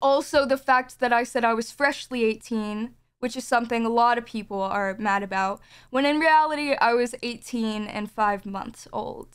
Also, the fact that I said I was freshly 18, which is something a lot of people are mad about, when in reality I was 18 and 5 months old.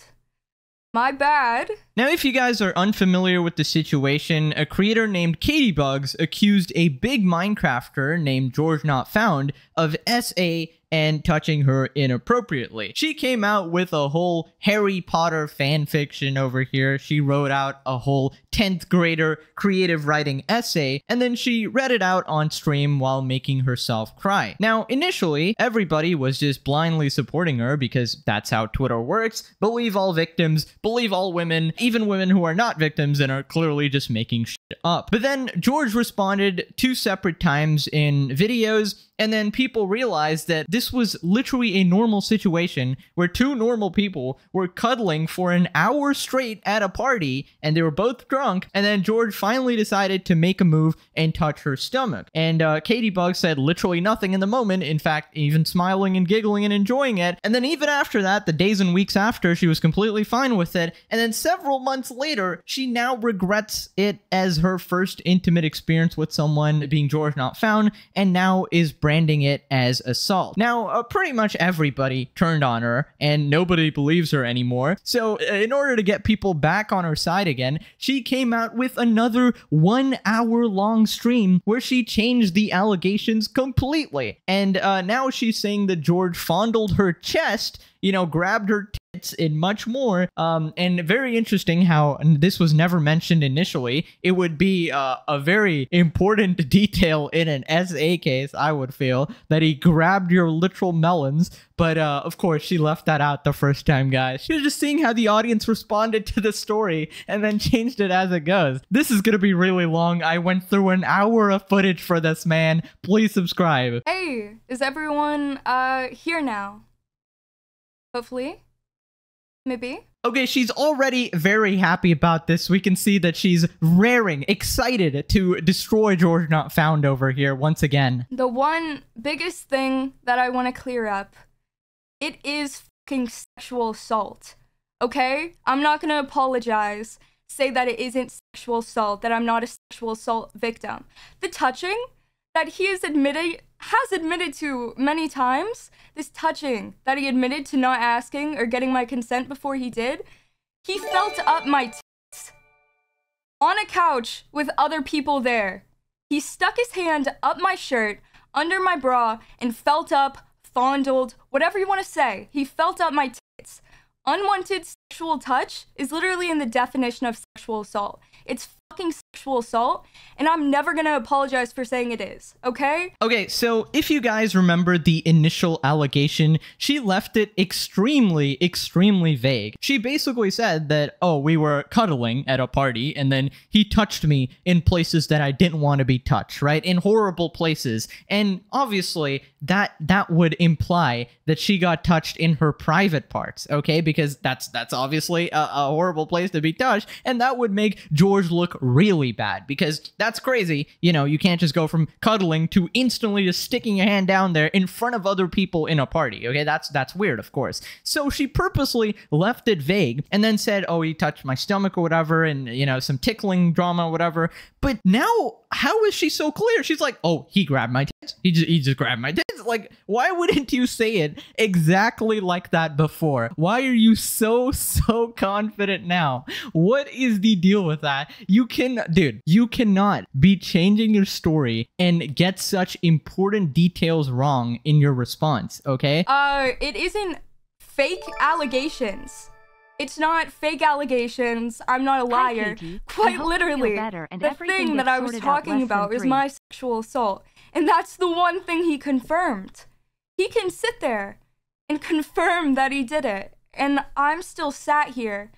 My bad. Now, if you guys are unfamiliar with the situation, a creator named CaitiBuggz accused a big Minecrafter named George Not Found of SA and touching her inappropriately. She came out with a whole Harry Potter fan fiction over here. She wrote out a whole 10th grader creative writing essay, and then she read it out on stream while making herself cry. Now, initially, everybody was just blindly supporting her because that's how Twitter works. Believe all victims, believe all women, even women who are not victims and are clearly just making shit up. But then George responded two separate times in videos and then people realized that this was literally a normal situation where two normal people were cuddling for an hour straight at a party and they were both drunk. And then George finally decided to make a move and touch her stomach. And uh, CaitiBugg said literally nothing in the moment. In fact, even smiling and giggling and enjoying it. And then even after that, the days and weeks after, she was completely fine with it. And then several months later, she now regrets it as her first intimate experience with someone being George not found and now is branding it as assault. Now, uh, pretty much everybody turned on her and nobody believes her anymore. So, uh, in order to get people back on her side again, she came out with another one hour long stream where she changed the allegations completely. And uh, now she's saying that George fondled her chest you know, grabbed her and much more. Um, and very interesting how this was never mentioned initially. It would be uh, a very important detail in an SA case, I would feel, that he grabbed your literal melons. But uh, of course, she left that out the first time, guys. She was just seeing how the audience responded to the story and then changed it as it goes. This is going to be really long. I went through an hour of footage for this, man. Please subscribe. Hey, is everyone uh here now? Hopefully. Maybe. Okay, she's already very happy about this. We can see that she's raring, excited to destroy George Not Found over here once again. The one biggest thing that I want to clear up, it is fucking sexual assault. Okay? I'm not going to apologize, say that it isn't sexual assault, that I'm not a sexual assault victim. The touching that he has admitted has admitted to many times this touching that he admitted to not asking or getting my consent before he did. He felt up my tits on a couch with other people there. He stuck his hand up my shirt under my bra and felt up fondled whatever you want to say. He felt up my tits. Unwanted sexual touch is literally in the definition of sexual assault it's fucking sexual assault, and I'm never gonna apologize for saying it is, okay? Okay, so if you guys remember the initial allegation, she left it extremely, extremely vague. She basically said that, oh, we were cuddling at a party, and then he touched me in places that I didn't want to be touched, right? In horrible places. And obviously, that that would imply that she got touched in her private parts, okay? Because that's that's obviously a, a horrible place to be touched, and that would make George look really bad because that's crazy. You know, you can't just go from cuddling to instantly just sticking your hand down there in front of other people in a party. Okay, that's that's weird, of course. So she purposely left it vague and then said, "Oh, he touched my stomach or whatever," and you know, some tickling drama, or whatever. But now, how is she so clear? She's like, "Oh, he grabbed my tits. He just he just grabbed my tits." Like, why wouldn't you say it exactly like that before? Why are you so so confident now? What is the deal with that? You can, dude, you cannot be changing your story and get such important details wrong in your response, okay? Uh, it isn't fake allegations. It's not fake allegations. I'm not a liar. Hi, Quite literally, the thing that I was talking about is my sexual assault. And that's the one thing he confirmed. He can sit there and confirm that he did it. And I'm still sat here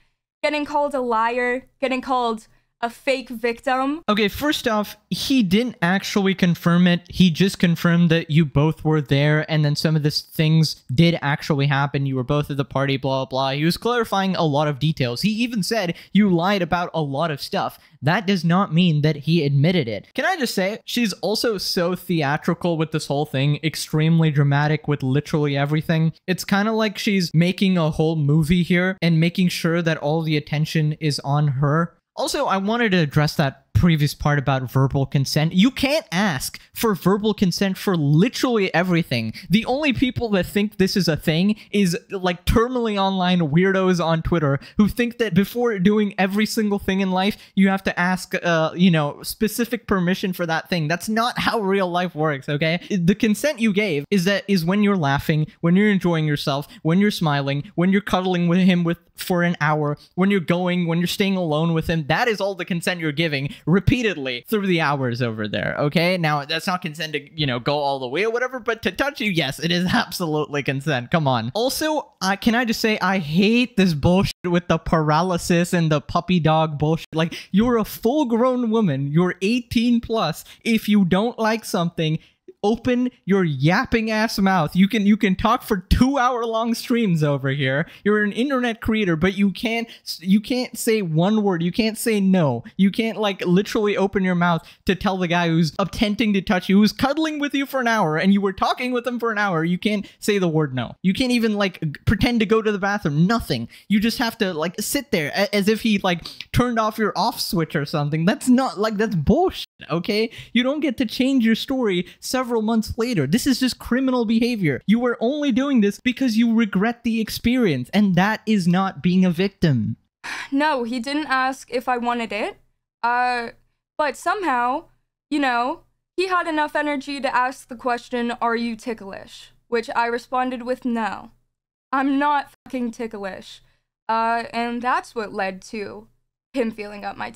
getting called a liar, getting called a fake victim. Okay, first off, he didn't actually confirm it. He just confirmed that you both were there and then some of these things did actually happen. You were both at the party, blah, blah. He was clarifying a lot of details. He even said you lied about a lot of stuff. That does not mean that he admitted it. Can I just say, she's also so theatrical with this whole thing, extremely dramatic with literally everything. It's kind of like she's making a whole movie here and making sure that all the attention is on her also, I wanted to address that previous part about verbal consent. You can't ask for verbal consent for literally everything. The only people that think this is a thing is like terminally online weirdos on Twitter who think that before doing every single thing in life, you have to ask, uh, you know, specific permission for that thing. That's not how real life works, okay? The consent you gave is that is when you're laughing, when you're enjoying yourself, when you're smiling, when you're cuddling with him with for an hour, when you're going, when you're staying alone with him. That is all the consent you're giving repeatedly through the hours over there, okay? Now, that's not consent to, you know, go all the way or whatever, but to touch you, yes, it is absolutely consent. Come on. Also, uh, can I just say, I hate this bullshit with the paralysis and the puppy dog bullshit. Like, you're a full grown woman, you're 18 plus. If you don't like something, open your yapping ass mouth. You can you can talk for 2 hour long streams over here. You're an internet creator, but you can't you can't say one word. You can't say no. You can't like literally open your mouth to tell the guy who's attempting to touch you, who's cuddling with you for an hour and you were talking with him for an hour. You can't say the word no. You can't even like pretend to go to the bathroom. Nothing. You just have to like sit there as if he like turned off your off switch or something. That's not like that's bullshit, okay? You don't get to change your story several months later. This is just criminal behavior. You were only doing this because you regret the experience, and that is not being a victim. No, he didn't ask if I wanted it. Uh, but somehow, you know, he had enough energy to ask the question, Are you ticklish? Which I responded with no. I'm not fucking ticklish. Uh, and that's what led to him feeling up my.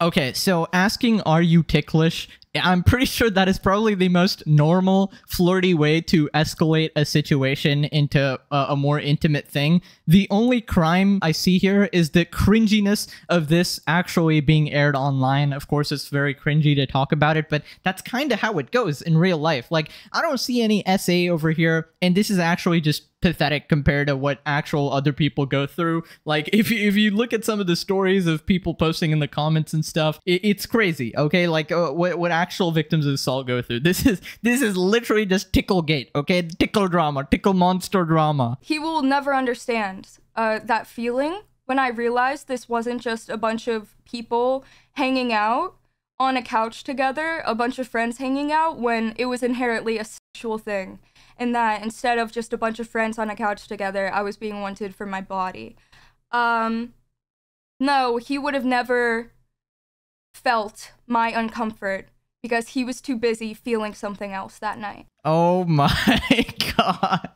Okay, so asking are you ticklish? I'm pretty sure that is probably the most normal, flirty way to escalate a situation into a, a, more intimate thing. The only crime I see here is the cringiness of this actually being aired online. Of course, it's very cringy to talk about it, but that's kind of how it goes in real life. Like, I don't see any SA over here, and this is actually just pathetic compared to what actual other people go through. Like if you, if you look at some of the stories of people posting in the comments and stuff, it, it's crazy. Okay, like uh, what what actual victims of assault go through. This is this is literally just tickle gate. Okay, tickle drama, tickle monster drama. He will never understand uh, that feeling when I realized this wasn't just a bunch of people hanging out on a couch together, a bunch of friends hanging out, when it was inherently a sexual thing And that instead of just a bunch of friends on a couch together, I was being wanted for my body. Um, no, he would have never felt my uncomfort because he was too busy feeling something else that night. Oh my god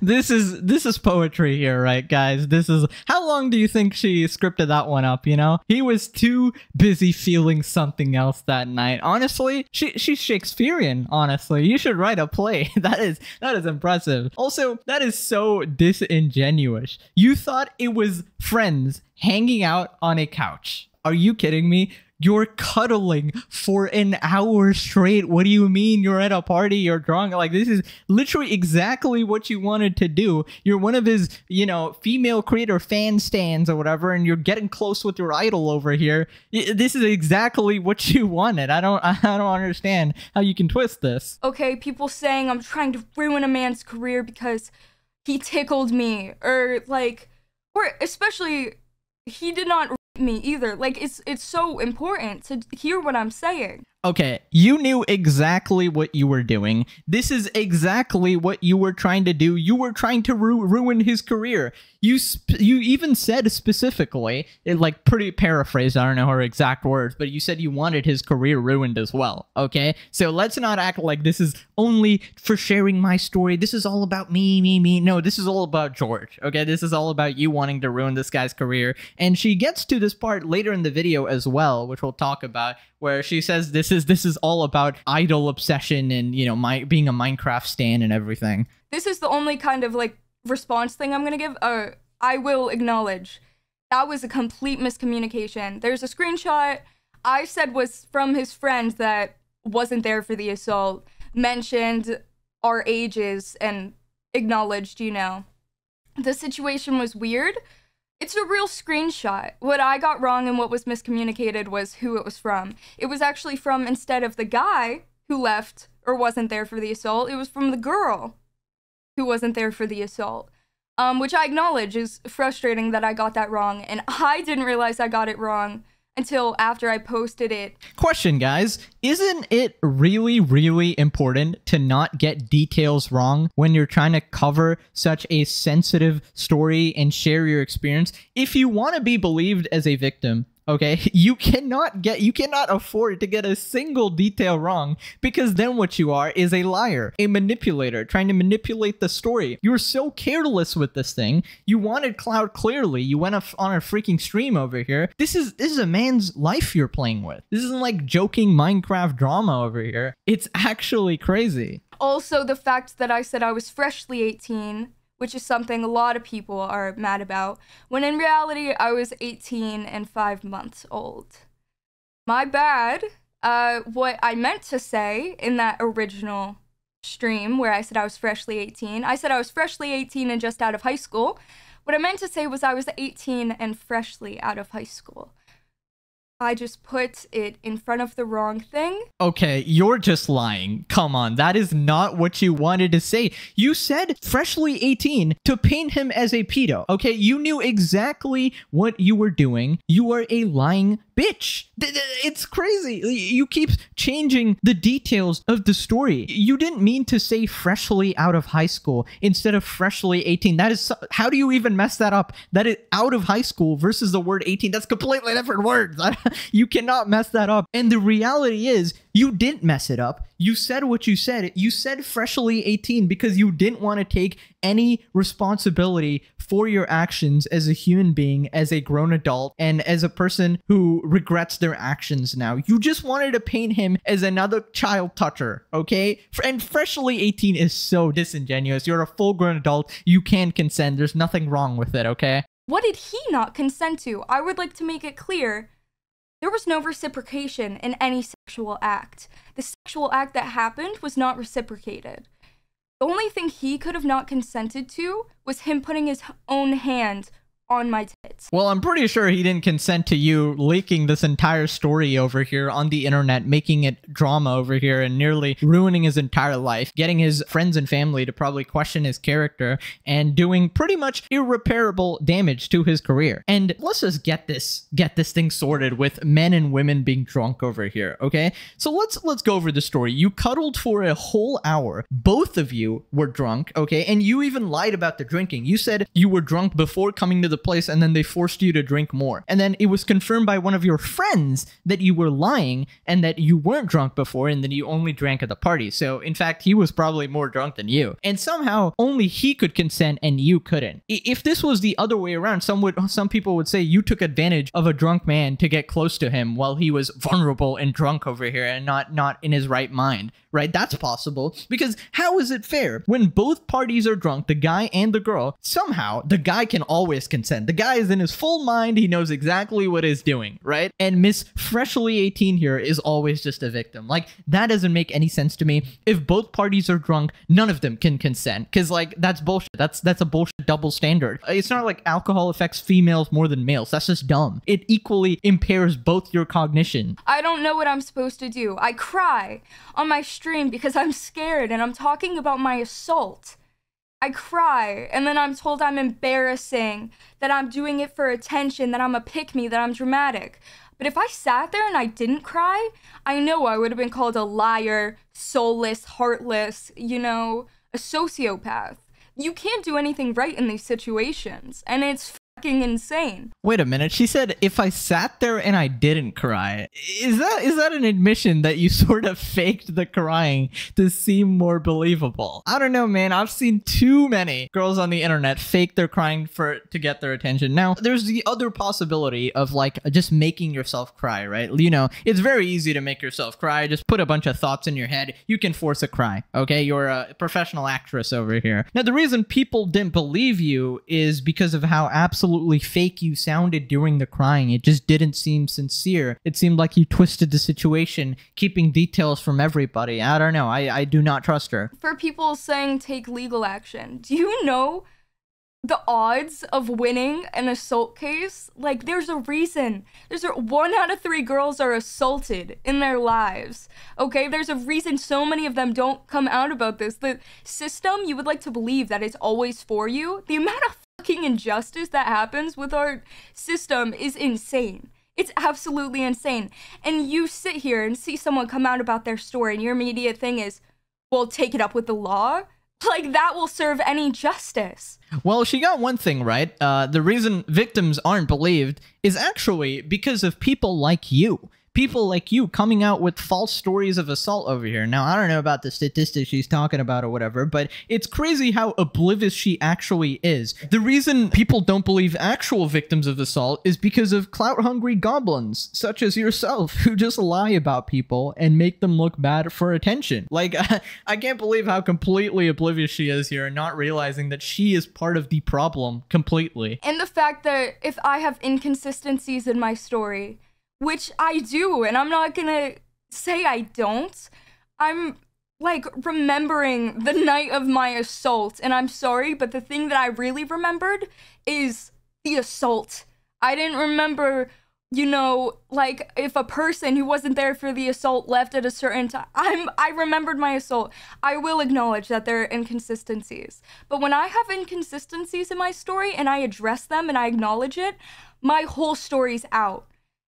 this is this is poetry here, right, guys? This is how long do you think she scripted that one up? You know, he was too busy feeling something else that night. Honestly, she she's Shakespearean. Honestly, you should write a play. that is that is impressive. Also, that is so disingenuous. You thought it was friends hanging out on a couch. Are you kidding me? You're cuddling for an hour straight. What do you mean you're at a party? You're drunk. Like, this is literally exactly what you wanted to do. You're one of his, you know, female creator fan stands or whatever, and you're getting close with your idol over here. This is exactly what you wanted. I don't, I don't understand how you can twist this. Okay, people saying I'm trying to ruin a man's career because he tickled me, or like, or especially he did not me either. Like it's it's so important to hear what I'm saying. Okay, you knew exactly what you were doing. This is exactly what you were trying to do. You were trying to ru ruin his career. You you even said specifically, it, like pretty paraphrased, I don't know her exact words, but you said you wanted his career ruined as well. Okay, so let's not act like this is only for sharing my story. This is all about me, me, me. No, this is all about George. Okay, this is all about you wanting to ruin this guy's career. And she gets to this part later in the video as well, which we'll talk about, where she says this is this is all about idol obsession and you know my being a Minecraft stan and everything. This is the only kind of like response thing I'm gonna give. Uh, I will acknowledge that was a complete miscommunication. There's a screenshot I said was from his friend that wasn't there for the assault, mentioned our ages and acknowledged, you know, the situation was weird it's a real screenshot. What I got wrong and what was miscommunicated was who it was from. It was actually from instead of the guy who left or wasn't there for the assault, it was from the girl who wasn't there for the assault. Um, which I acknowledge is frustrating that I got that wrong, and I didn't realize I got it wrong until after I posted it. Question, guys. Isn't it really, really important to not get details wrong when you're trying to cover such a sensitive story and share your experience? If you want to be believed as a victim, okay? You cannot get you cannot afford to get a single detail wrong because then what you are is a liar a manipulator trying to manipulate the story. You were so careless with this thing. You wanted cloud clearly. You went on a freaking stream over here. This is this is a man's life you're playing with. This isn't like joking minecraft drama over here. It's actually crazy. Also the fact that i said i was freshly 18 which is something a lot of people are mad about, when in reality I was 18 and 5 months old. My bad. Uh, what I meant to say in that original stream where I said I was freshly 18, I said I was freshly 18 and just out of high school. What I meant to say was I was 18 and freshly out of high school. I just put it in front of the wrong thing. Okay, you're just lying. Come on, that is not what you wanted to say. You said freshly 18 to paint him as a pedo. Okay, you knew exactly what you were doing. You are a lying bitch. It's crazy. You keep changing the details of the story. You didn't mean to say freshly out of high school instead of freshly 18. That is how do you even mess that up? That is out of high school versus the word 18. That's completely different words. you cannot mess that up. And the reality is, you didn't mess it up. You said what you said. You said freshly 18 because you didn't want to take any responsibility for your actions as a human being, as a grown adult, and as a person who regrets their actions now. You just wanted to paint him as another child toucher, okay? And freshly 18 is so disingenuous. You're a full grown adult. You can consent. There's nothing wrong with it, okay? What did he not consent to? I would like to make it clear there was no reciprocation in any sexual act. The sexual act that happened was not reciprocated. The only thing he could have not consented to was him putting his own hand on my tits. Well, I'm pretty sure he didn't consent to you leaking this entire story over here on the internet, making it drama over here, and nearly ruining his entire life, getting his friends and family to probably question his character, and doing pretty much irreparable damage to his career. And let's just get this get this thing sorted with men and women being drunk over here, okay? So let's let's go over the story. You cuddled for a whole hour. Both of you were drunk, okay? And you even lied about the drinking. You said you were drunk before coming to the the place and then they forced you to drink more. And then it was confirmed by one of your friends that you were lying and that you weren't drunk before and that you only drank at the party. So, in fact, he was probably more drunk than you. And somehow only he could consent and you couldn't. If this was the other way around, some would some people would say you took advantage of a drunk man to get close to him while he was vulnerable and drunk over here and not not in his right mind, right? That's possible because how is it fair when both parties are drunk, the guy and the girl, somehow the guy can always consent consent. The guy is in his full mind. He knows exactly what he's doing, right? And Miss Freshly 18 here is always just a victim. Like, that doesn't make any sense to me. If both parties are drunk, none of them can consent. Cause like that's bullshit. That's that's a bullshit double standard. It's not like alcohol affects females more than males. That's just dumb. It equally impairs both your cognition. I don't know what I'm supposed to do. I cry on my stream because I'm scared and I'm talking about my assault. I cry, and then I'm told I'm embarrassing, that I'm doing it for attention, that I'm a pick me, that I'm dramatic. But if I sat there and I didn't cry, I know I would have been called a liar, soulless, heartless, you know, a sociopath. You can't do anything right in these situations, and it's insane. Wait a minute. She said if I sat there and I didn't cry. Is that is that an admission that you sort of faked the crying to seem more believable? I don't know, man. I've seen too many girls on the internet fake their crying for to get their attention. Now, there's the other possibility of like just making yourself cry, right? You know, it's very easy to make yourself cry. Just put a bunch of thoughts in your head. You can force a cry. Okay? You're a professional actress over here. Now, the reason people didn't believe you is because of how absolutely absolutely fake you sounded during the crying. It just didn't seem sincere. It seemed like you twisted the situation, keeping details from everybody. I don't know. I, I do not trust her. For people saying take legal action, do you know the odds of winning an assault case? Like, there's a reason. There's a one out of three girls are assaulted in their lives. Okay, there's a reason so many of them don't come out about this. The system, you would like to believe that it's always for you. The amount of fucking injustice that happens with our system is insane. It's absolutely insane. And you sit here and see someone come out about their story, and your immediate thing is, well, take it up with the law. Like that will serve any justice. Well, she got one thing right. Uh, the reason victims aren't believed is actually because of people like you people like you coming out with false stories of assault over here. Now, I don't know about the statistics she's talking about or whatever, but it's crazy how oblivious she actually is. The reason people don't believe actual victims of assault is because of clout hungry goblins, such as yourself, who just lie about people and make them look bad for attention. Like, I can't believe how completely oblivious she is here and not realizing that she is part of the problem completely. And the fact that if I have inconsistencies in my story, which I do, and I'm not gonna say I don't. I'm like remembering the night of my assault, and I'm sorry, but the thing that I really remembered is the assault. I didn't remember, you know, like if a person who wasn't there for the assault left at a certain time. I'm I remembered my assault. I will acknowledge that there are inconsistencies. But when I have inconsistencies in my story and I address them and I acknowledge it, my whole story's out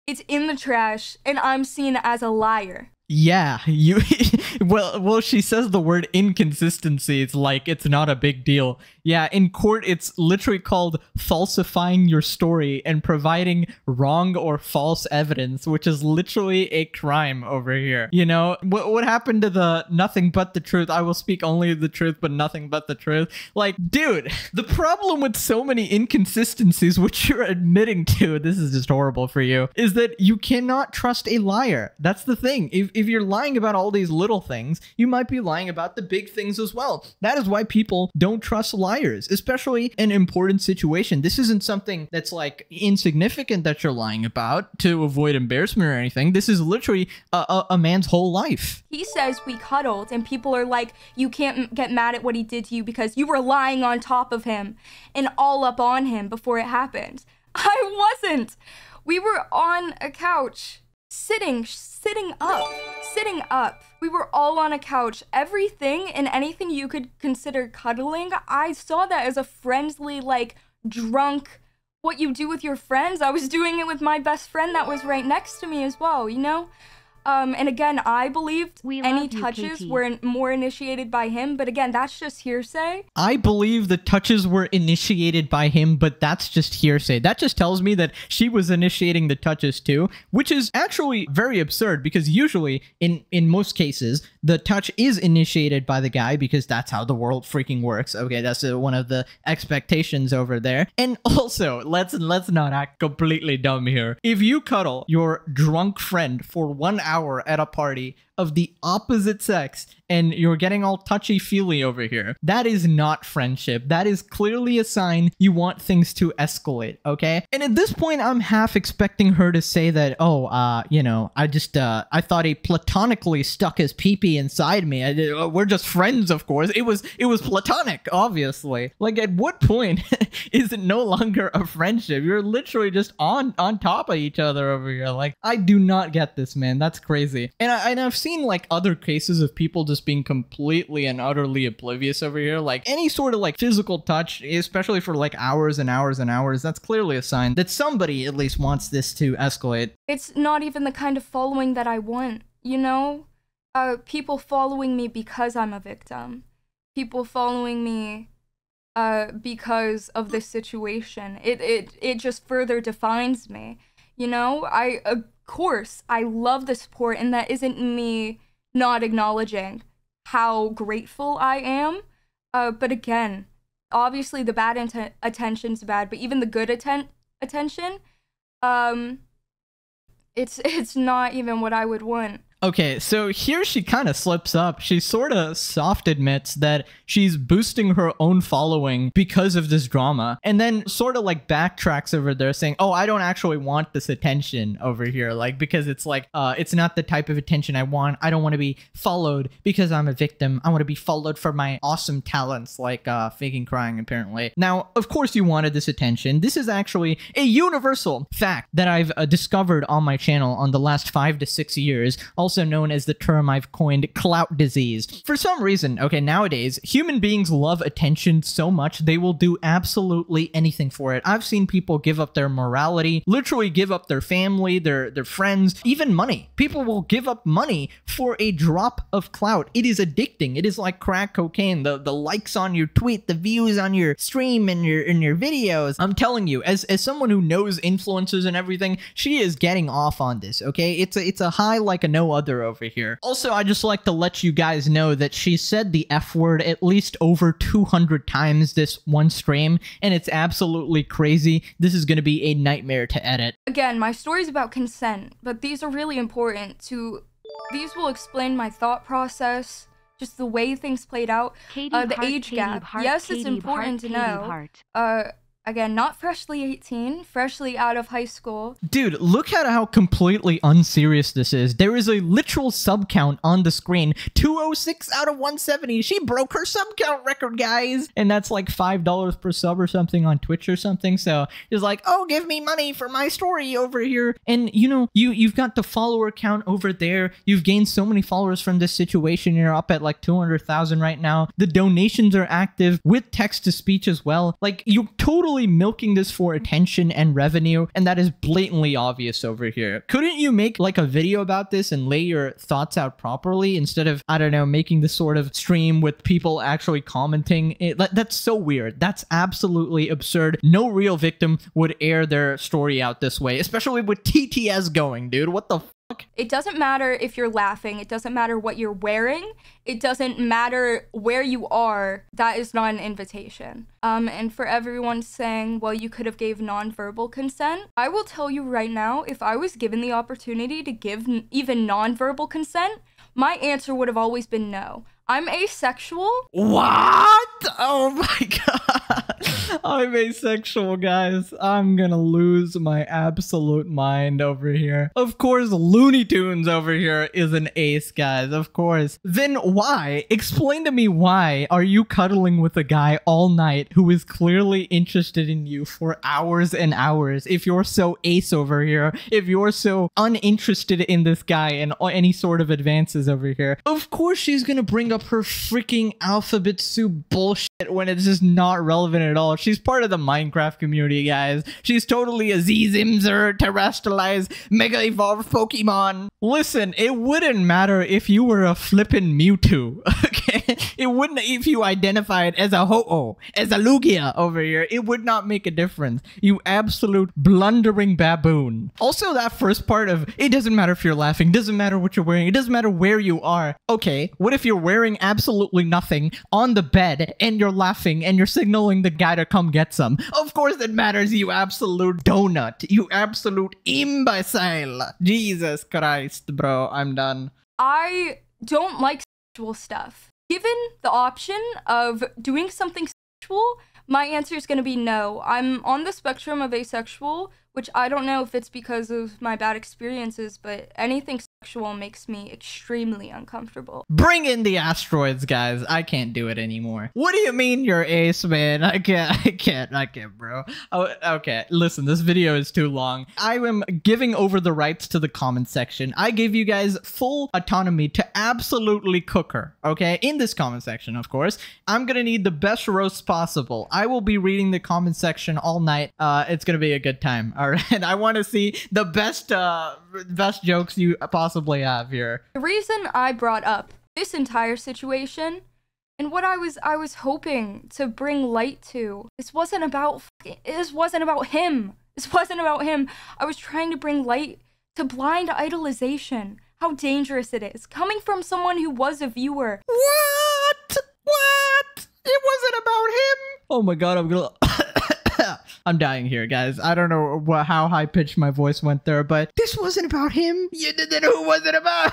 it's in the trash and I'm seen as a liar. Yeah, you well well she says the word inconsistency. It's like it's not a big deal. Yeah, in court it's literally called falsifying your story and providing wrong or false evidence, which is literally a crime over here. You know, what what happened to the nothing but the truth? I will speak only the truth but nothing but the truth. Like, dude, the problem with so many inconsistencies which you're admitting to, this is just horrible for you, is that you cannot trust a liar. That's the thing. If if you're lying about all these little things, you might be lying about the big things as well. That is why people don't trust liars, especially in important situation. This isn't something that's like insignificant that you're lying about to avoid embarrassment or anything. This is literally a, a, a man's whole life. He says we cuddled, and people are like, you can't get mad at what he did to you because you were lying on top of him and all up on him before it happened. I wasn't. We were on a couch sitting, sitting up, sitting up. We were all on a couch. Everything and anything you could consider cuddling, I saw that as a friendly, like, drunk, what you do with your friends. I was doing it with my best friend that was right next to me as well, you know? Um, and again, I believed We any love you, touches were in- more initiated by him, but again, that's just hearsay. I believe the touches were initiated by him, but that's just hearsay. That just tells me that she was initiating the touches too, which is actually very absurd because usually in in most cases the touch is initiated by the guy because that's how the world freaking works. Okay, that's uh, one of the expectations over there. And also, let's let's not act completely dumb here. If you cuddle your drunk friend for 1 hour at a party of the opposite sex and you're getting all touchy feely over here. That is not friendship. That is clearly a sign you want things to escalate, okay? And at this point, I'm half expecting her to say that, oh, uh, you know, I just, uh, I thought he platonically stuck his peepee inside me. I, uh, we're just friends, of course. It was, it was platonic, obviously. Like, at what point is it no longer a friendship? You're literally just on, on top of each other over here. Like, I do not get this, man. That's crazy. And, I, and I've seen like other cases of people just being completely and utterly oblivious over here. Like any sort of like physical touch, especially for like hours and hours and hours, that's clearly a sign that somebody at least wants this to escalate. It's not even the kind of following that I want, you know? Uh, people following me because I'm a victim. People following me uh, because of this situation. It, it, it just further defines me. You know, I, of course, I love the support, and that isn't me not acknowledging how grateful I am. Uh, but again, obviously the bad inten- attention's bad, but even the good atten- attention, um, it's it's not even what I would want. Okay, so here she kind of slips up. She sort of soft admits that she's boosting her own following because of this drama, and then sort of like backtracks over there saying, "Oh, I don't actually want this attention over here, like because it's like uh it's not the type of attention I want. I don't want to be followed because I'm a victim. I want to be followed for my awesome talents like uh faking crying apparently." Now, of course you wanted this attention. This is actually a universal fact that I've uh, discovered on my channel on the last 5 to 6 years. Also also known as the term I've coined clout disease. For some reason, okay, nowadays, human beings love attention so much they will do absolutely anything for it. I've seen people give up their morality, literally give up their family, their their friends, even money. People will give up money for a drop of clout. It is addicting. It is like crack cocaine. The the likes on your tweet, the views on your stream and your in your videos. I'm telling you, as as someone who knows influencers and everything, she is getting off on this, okay? It's a it's a high like a no other over here. Also, I just like to let you guys know that she said the F word at least over 200 times this one stream, and it's absolutely crazy. This is gonna be a nightmare to edit. Again, my story's about consent, but these are really important to these will explain my thought process, just the way things played out. Katie Uh, the Hart, age Katie gap. Hart, Yes, it's important Hart, to Katie know. Uh again, not freshly 18, freshly out of high school. Dude, look at how completely unserious this is. There is a literal sub count on the screen. 206 out of 170. She broke her sub count record, guys. And that's like $5 per sub or something on Twitch or something. So it's like, oh, give me money for my story over here. And you know, you, you've got the follower count over there. You've gained so many followers from this situation. You're up at like 200,000 right now. The donations are active with text to speech as well. Like, you're totally milking this for attention and revenue, and that is blatantly obvious over here. Couldn't you make like a video about this and lay your thoughts out properly instead of, I don't know, making this sort of stream with people actually commenting? It, that- that's so weird. That's absolutely absurd. No real victim would air their story out this way, especially with TTS going, dude. What the fuck? It doesn't matter if you're laughing, it doesn't matter what you're wearing, it doesn't matter where you are. That is not an invitation. Um and for everyone saying, "Well, you could have gave nonverbal consent." I will tell you right now, if I was given the opportunity to give even nonverbal consent, my answer would have always been no. I'm asexual. What? Oh my god. I'm asexual, guys. I'm gonna lose my absolute mind over here. Of course, Looney Tunes over here is an ace, guys. Of course. Then why? Explain to me why are you cuddling with a guy all night who is clearly interested in you for hours and hours if you're so ace over here? If you're so uninterested in this guy and any sort of advances over here? Of course, she's gonna bring up her freaking alphabet soup bullshit when it's just not relevant at all. She's part of the Minecraft community, guys. She's totally a Z-Zimzer Terastallized mega evolved Pokemon. Listen, it wouldn't matter if you were a flippin' Mewtwo, okay? It wouldn't if you identified as a Ho-Oh, as a Lugia over here. It would not make a difference. You absolute blundering baboon. Also, that first part of it doesn't matter if you're laughing, doesn't matter what you're wearing, it doesn't matter where you are. Okay, what if you're wearing absolutely nothing on the bed and you're laughing and you're signaling the guy to come get some? Of course it matters, you absolute donut. You absolute imbecile. Jesus Christ, bro. I'm done. I don't like sexual stuff. Given the option of doing something sexual, my answer is going to be no. I'm on the spectrum of asexual, which I don't know if it's because of my bad experiences, but anything sexual makes me extremely uncomfortable. Bring in the asteroids, guys. I can't do it anymore. What do you mean you're ace, man? I can't, I can't, I can't, bro. Oh, okay, listen, this video is too long. I am giving over the rights to the comment section. I give you guys full autonomy to absolutely cook her, okay? In this comment section, of course. I'm gonna need the best roast possible. I will be reading the comment section all night. Uh, it's gonna be a good time, all right? I want to see the best, uh, best jokes you possibly have here. The reason I brought up this entire situation and what I was I was hoping to bring light to this wasn't about fucking- this wasn't about him. This wasn't about him. I was trying to bring light to blind idolization. How dangerous it is coming from someone who was a viewer. What? What? It wasn't about him. Oh my god, I'm gonna. I'm dying here, guys. I don't know wha how high pitched my voice went there, but this wasn't about him. You didn't know who was it about?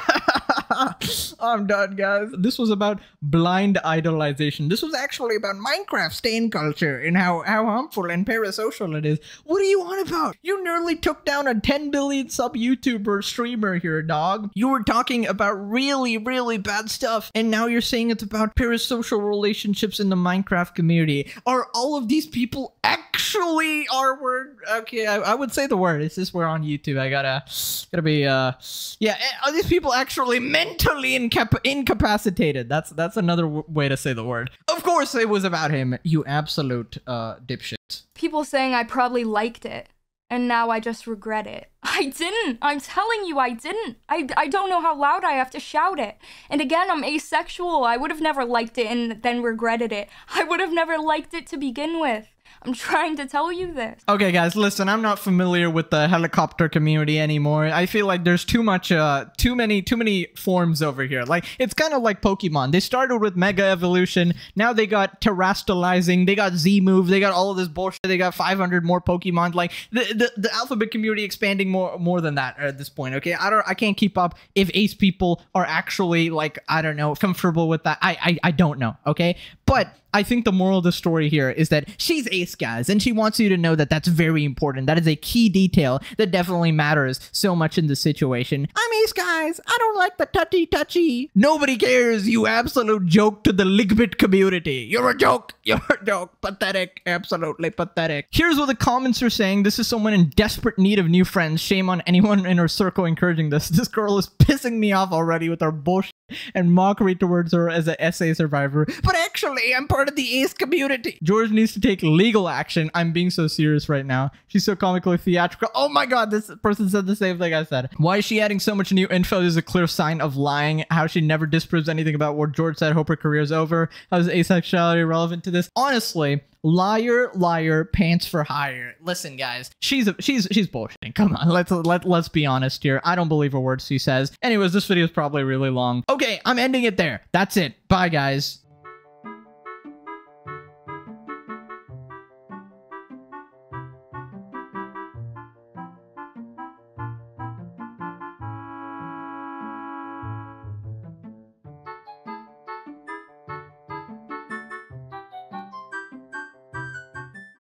I'm done, guys. This was about blind idolization. This was actually about Minecraft stan culture and how, how harmful and parasocial it is. What are you on about? You nearly took down a 10 billion sub YouTuber streamer here, dog. You were talking about really, really bad stuff, and now you're saying it's about parasocial relationships in the Minecraft community. Are all of these people actually actually R word. Okay, I, I would say the word. It's just we're on YouTube. I gotta gotta be uh yeah. eh, Are these people actually mentally incap- incapacitated? That's that's another way to say the word. Of course, it was about him. You absolute uh dipshit. People saying I probably liked it, and now I just regret it. I didn't. I'm telling you, I didn't. I, I don't know how loud I have to shout it. And again, I'm asexual. I would have never liked it and then regretted it. I would have never liked it to begin with. I'm trying to tell you this. Okay, guys, listen. I'm not familiar with the helicopter community anymore. I feel like there's too much, uh, too many, too many forms over here. Like it's kind of like Pokemon. They started with Mega Evolution. Now they got Terastallizing. They got Z move. They got all of this bullshit. They got 500 more Pokemon. Like the, the the alphabet community expanding more more than that at this point. Okay, I don't, I can't keep up. If Ace people are actually like, I don't know, comfortable with that. I I, I don't know. Okay, but I think the moral of the story here is that she's ace, guys, and she wants you to know that that's very important. That is a key detail that definitely matters so much in this situation. I'm ace, guys. I don't like the touchy touchy. Nobody cares, you absolute joke to the Ligbit community. You're a joke. You're a joke. Pathetic. Absolutely pathetic. Here's what the comments are saying. This is someone in desperate need of new friends. Shame on anyone in her circle encouraging this. This girl is pissing me off already with her bullshit and mockery towards her as a SA survivor. But actually, I'm part of the ace community. George needs to take legal action. I'm being so serious right now. She's so comically theatrical. Oh my god, this person said the same thing I said. Why is she adding so much new info? This is a clear sign of lying. How she never disproves anything about what George said. Hope her career's over. How is asexuality relevant to this? Honestly, liar liar pants for hire. Listen guys she's a, she's she's bullshitting. Come on let's let, let's be honest here. I don't believe a word she says. Anyways this video is probably really long. Okay i'm ending it there. That's it. Bye guys